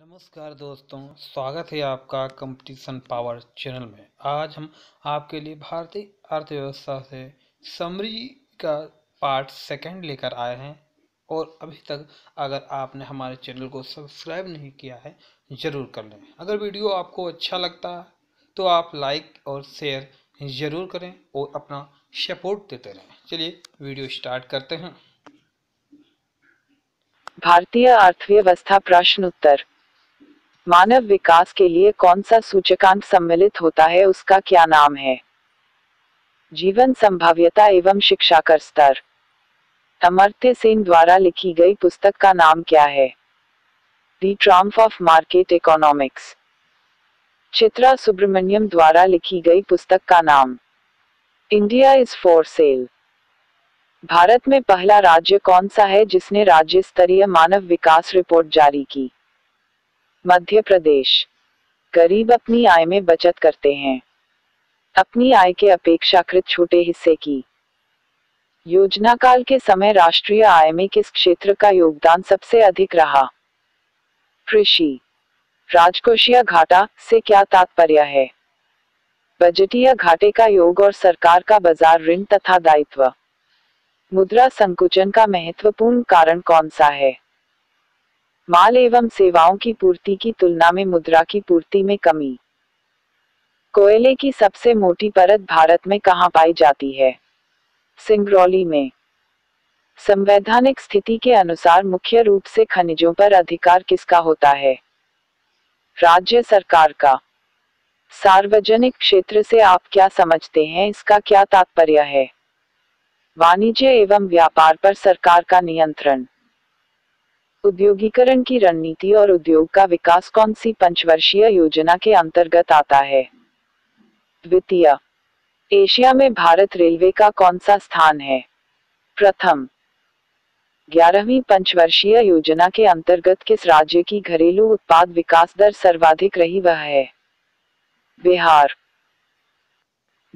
नमस्कार दोस्तों, स्वागत है आपका कंपटीशन पावर चैनल में। आज हम आपके लिए भारतीय अर्थव्यवस्था से समरी का पार्ट सेकंड लेकर आए हैं। और अभी तक अगर आपने हमारे चैनल को सब्सक्राइब नहीं किया है, ज़रूर कर लें। अगर वीडियो आपको अच्छा लगता है तो आप लाइक और शेयर ज़रूर करें और अपना सपोर्ट देते रहें। चलिए, वीडियो स्टार्ट करते हैं। भारतीय अर्थव्यवस्था प्रश्न उत्तर। मानव विकास के लिए कौन सा सूचकांक सम्मिलित होता है, उसका क्या नाम है? जीवन संभाव्यता एवं शिक्षा कर स्तर। अमर्त्य सेन द्वारा लिखी गई पुस्तक का नाम क्या है? The triumph of market economics Chitra Subramaniam द्वारा लिखी गई पुस्तक का नाम। India is for sale Bharat में पहला राज्य कौन सा है, जिसने राज्य स्तरीय मानव विकास रिपोर्ट जारी की? मध्य प्रदेश गरीब अपनी आय में बचत करते हैं। अपनी आय के अपेक्षाकृत छोटे हिस्से की। योजना काल के समय राष्ट्रीय आय में किस क्षेत्र का योगदान सबसे अधिक रहा? कृषि। राजकोषीय घाटा से क्या तात्पर्य है? बजटीय घाटे का योग और सरकार का बाज़ार ऋण तथा दायित्व। मुद्रा संकुचन का महत्वपूर्ण कारण कौन सा है? माल एवं सेवाओं की पूर्ति की तुलना में मुद्रा की पूर्ति में कमी। कोयले की सबसे मोटी परत भारत में कहाँ पाई जाती है? सिंगरौली में। संवैधानिक स्थिति के अनुसार मुख्य रूप से खनिजों पर अधिकार किसका होता है? राज्य सरकार का। सार्वजनिक क्षेत्र से आप क्या समझते हैं? इसका क्या तात्पर्य है? वाणिज्य एवं व्यापार पर सरकार का नियंत्रण। उद्योगीकरण की रणनीति और उद्योग का विकास कौन सी पंचवर्षीय योजना के अंतर्गत आता है? द्वितीय, एशिया में भारत रेलवे का कौन सा स्थान है? प्रथम, ग्यारहवीं पंचवर्षीय योजना के अंतर्गत किस राज्य की घरेलू उत्पाद विकास दर सर्वाधिक रही वह है? बिहार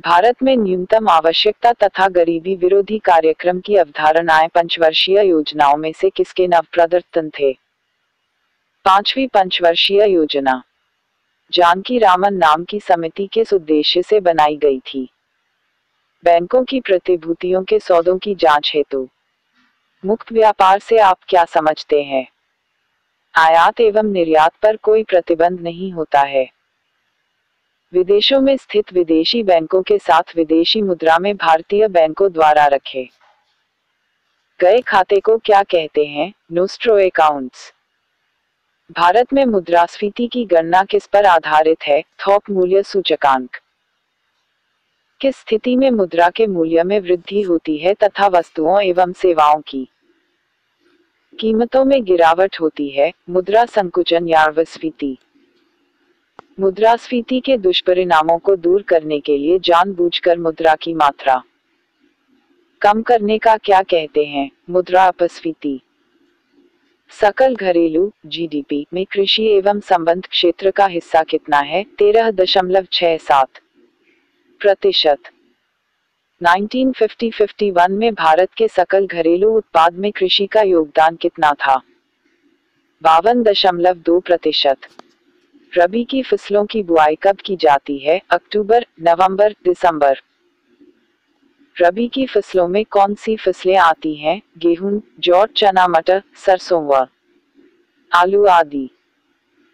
भारत में न्यूनतम आवश्यकता तथा गरीबी विरोधी कार्यक्रम की अवधारणाएँ पंचवर्षीय योजनाओं में से किसके नव प्रदर्शन थे? पांचवी पंचवर्षीय योजना। जानकी रामन नाम की समिति के उद्देश्य से बनाई गई थी। बैंकों की प्रतिभूतियों के सौदों की जाँच हेतु। मुक्त व्यापार से आप क्या समझते हैं? आयात एवं निर्यात पर कोई प्रतिबंध नहीं होता है। विदेशों में स्थित विदेशी बैंकों के साथ विदेशी मुद्रा में भारतीय बैंकों द्वारा रखे गए खाते को क्या कहते हैं? नोस्ट्रो अकाउंट्स भारत में मुद्रास्फीति की गणना किस पर आधारित है? थोक मूल्य सूचकांक। किस स्थिति में मुद्रा के मूल्य में वृद्धि होती है तथा वस्तुओं एवं सेवाओं की कीमतों में गिरावट होती है? मुद्रा संकुचन या स्फीति मुद्रास्फीति के दुष्परिणामों को दूर करने के लिए जानबूझकर मुद्रा की मात्रा कम करने का क्या कहते हैं? मुद्रा अपस्फीति। सकल घरेलू जीडीपी में कृषि एवं संबंध क्षेत्र का हिस्सा कितना है? तेरह दशमलव छह सात प्रतिशत। 1950-51 में भारत के सकल घरेलू उत्पाद में कृषि का योगदान कितना था? बावन दशमलव दो प्रतिशत। रबी की फ़सलों की बुआई कब की जाती है? अक्टूबर नवंबर, दिसंबर। रबी की फ़सलों में कौन सी फ़सलें आती हैं? गेहूँ जौ चना मटर सरसों व आलू आदि।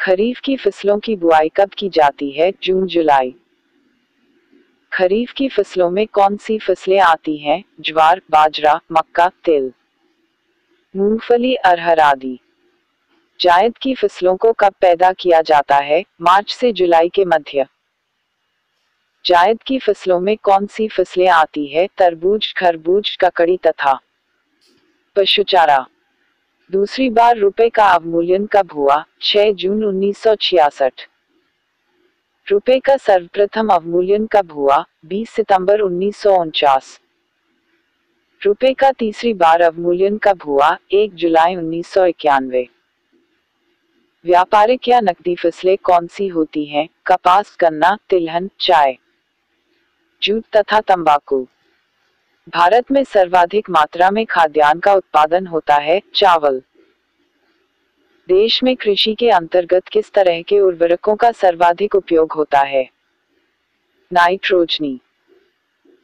खरीफ की फ़सलों की बुआई कब की जाती है? जून जुलाई। खरीफ की फ़सलों में कौन सी फ़सलें आती हैं? ज्वार बाजरा मक्का तिल। मूंगफली अरहर आदि। जायद की फ़सलों को कब पैदा किया जाता है? मार्च से जुलाई के मध्य। जायद की फ़सलों में कौन सी फ़सलें आती है? तरबूज, खरबूज, ककड़ी तथा पशुचारा। दूसरी बार रुपए का अवमूल्यन कब हुआ? 6 जून उन्नीस रुपए का सर्वप्रथम अवमूल्यन कब हुआ? 20 सितंबर उन्नीस रुपए का तीसरी बार अवमूल्यन कब हुआ? 1 जुलाई उन्नीस सौ इक्यानवे। व्यापारिक या नकदी फ़सलें कौन सी होती हैं? कपास, गन्ना, तिलहन, चाय। जूट तथा तंबाकू। भारत में सर्वाधिक मात्रा में खाद्यान्न का उत्पादन होता है चावल। देश में कृषि के अंतर्गत किस तरह के उर्वरकों का सर्वाधिक उपयोग होता है? नाइट्रोजनी।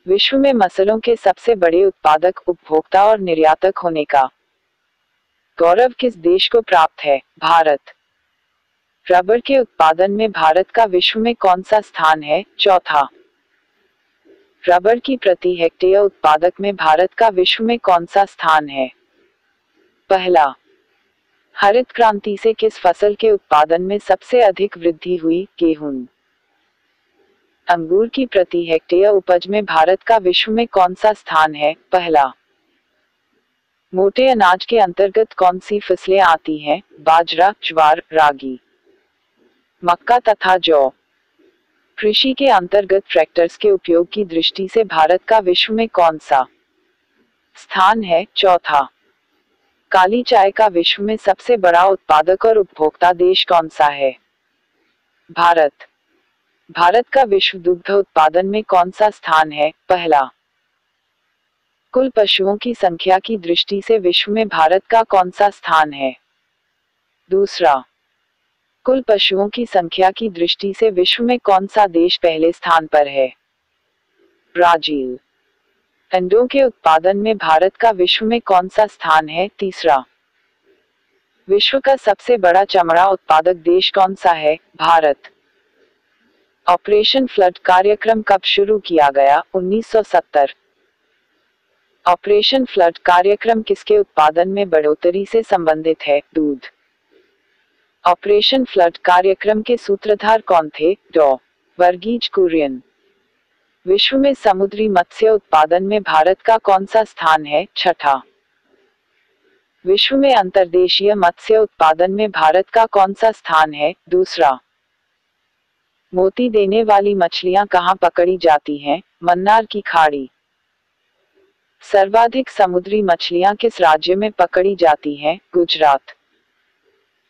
विश्व में मसलों के सबसे बड़े उत्पादक, उपभोक्ता और निर्यातक होने का। गौरव किस देश को प्राप्त है? भारत। रबर के उत्पादन में भारत का विश्व में कौन सा स्थान है? चौथा। रबर की प्रति हेक्टेयर उत्पादक में भारत का विश्व में कौन सा स्थान है? पहला। हरित क्रांति से किस फ़सल के उत्पादन में सबसे अधिक वृद्धि हुई? गेहूँ। अंगूर की प्रति हेक्टेयर उपज में भारत का विश्व में कौन सा स्थान है? पहला। मोटे अनाज के अंतर्गत कौन सी फ़सलें आती हैं? बाजरा, ज्वार, रागी। मक्का तथा जौ। कृषि के अंतर्गत ट्रैक्टर्स के उपयोग की दृष्टि से भारत का विश्व में कौन सा स्थान है? चौथा। काली चाय का विश्व में सबसे बड़ा उत्पादक और उपभोक्ता देश कौन सा है? भारत। भारत का विश्व दुग्ध उत्पादन में कौन सा स्थान है? पहला। कुल पशुओं की संख्या की दृष्टि से विश्व में भारत का कौन सा स्थान है? दूसरा। कुल पशुओं की संख्या की दृष्टि से विश्व में कौन सा देश पहले स्थान पर है? ब्राज़ील। अंडों के उत्पादन में भारत का विश्व में कौन सा स्थान है? तीसरा। विश्व का सबसे बड़ा चमड़ा उत्पादक देश कौन सा है? भारत। ऑपरेशन फ्लड कार्यक्रम कब शुरू किया गया? 1970 ऑपरेशन फ्लड कार्यक्रम किसके उत्पादन में बढ़ोतरी से संबंधित है? दूध। ऑपरेशन फ्लड कार्यक्रम के सूत्रधार कौन थे? डॉ. वर्गीज कुरियन। विश्व में समुद्री मत्स्य उत्पादन में भारत का कौन सा स्थान है? छठा। विश्व में अंतर्देशीय मत्स्य उत्पादन में भारत का कौन सा स्थान है? दूसरा। मोती देने वाली मछलियाँ कहाँ पकड़ी जाती हैं? मन्नार की खाड़ी। सर्वाधिक समुद्री मछलियाँ किस राज्य में पकड़ी जाती हैं? गुजरात।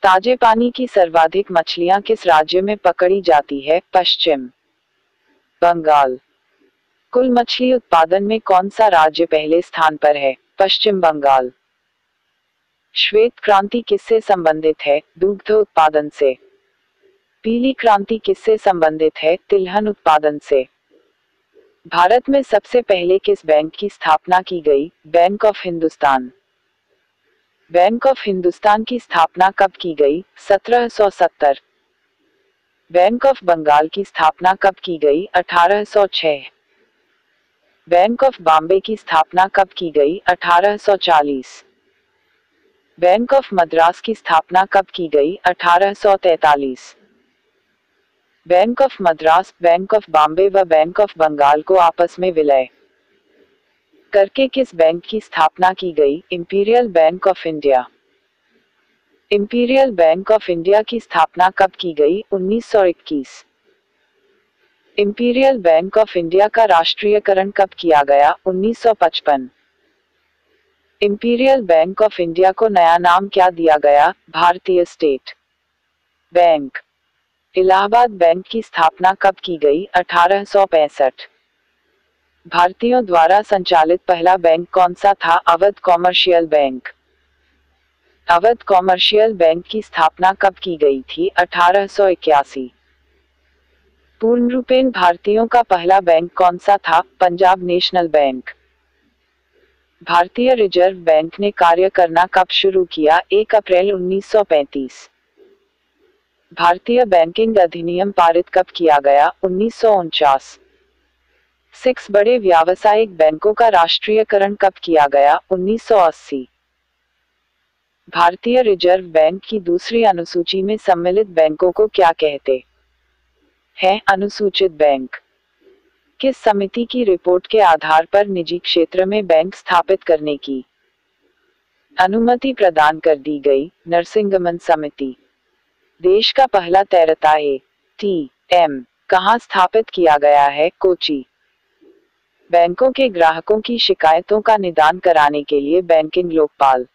ताजे पानी की सर्वाधिक मछलियाँ किस राज्य में पकड़ी जाती है? पश्चिम बंगाल। कुल मछली उत्पादन में कौन सा राज्य पहले स्थान पर है? पश्चिम बंगाल। श्वेत क्रांति किससे संबंधित है? दुग्ध उत्पादन से। पीली क्रांति किससे संबंधित है? तिलहन उत्पादन से। भारत में सबसे पहले किस बैंक की स्थापना की गई? Bank of Hindustan. Bank of Hindustan की स्थापना कब की गई? 1770 बैंक ऑफ़ बंगाल की स्थापना कब की गई? 1806 बैंक ऑफ़ बॉम्बे की स्थापना कब की गई? 1840 बैंक ऑफ़ मद्रास की स्थापना कब की गई? 1843 bank of Madras, bank of Bombay व बैंक ऑफ़ बंगाल को आपस में विलय। करके किस बैंक की स्थापना की गई? Imperial bank of India imperial bank of India की स्थापना कब की गई? 1921 इंपीरियल बैंक ऑफ़ इंडिया का राष्ट्रीयकरण कब किया गया? 1955 इंपीरियल बैंक ऑफ़ इंडिया को नया नाम क्या दिया गया? भारतीय स्टेट बैंक. इलाहाबाद बैंक की स्थापना कब की गई? अठारह सौ पैंसठ. भारतीयों द्वारा संचालित पहला बैंक कौन सा था? Awadh commercial bank. Awadh commercial bank की स्थापना कब की गई थी? अठारह पूर्ण रूपेण भारतीयों का पहला बैंक कौन सा था? Punjab national bank. भारतीय रिज़र्व बैंक ने कार्य करना कब शुरू किया? 1 अप्रैल 1935 भारतीय बैंकिंग अधिनियम पारित कब किया गया? उन्नीस सौ उनचास। सिक्स बड़े व्यावसायिक बैंकों का राष्ट्रीयकरण कब किया गया? 1980 भारतीय रिज़र्व बैंक की दूसरी अनुसूची में सम्मिलित बैंकों को क्या कहते? हैं अनुसूचित बैंक। किस समिति की रिपोर्ट के आधार पर निजी क्षेत्र में बैंक स्थापित करने की? अनुमति प्रदान कर दी गई नरसिंगमन समिति। देश का पहला तैरता है टी, एम, कहाँ स्थापित किया गया है? कोची। बैंकों के ग्राहकों की शिकायतों का निदान कराने के लिए बैंकिंग लोकपाल।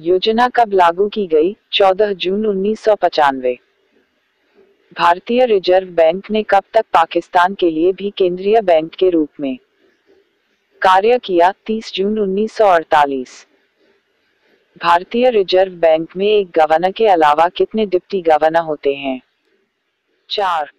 योजना कब लागू की गई? 14 जून उन्नीस भारतीय रिज़र्व बैंक ने कब तक पाकिस्तान के लिए भी केंद्रीय बैंक के रूप में कार्य किया? 30 जून 1948 भारतीय रिज़र्व बैंक में एक गवर्नर के अलावा कितने डिप्टी गवर्नर होते हैं? चार।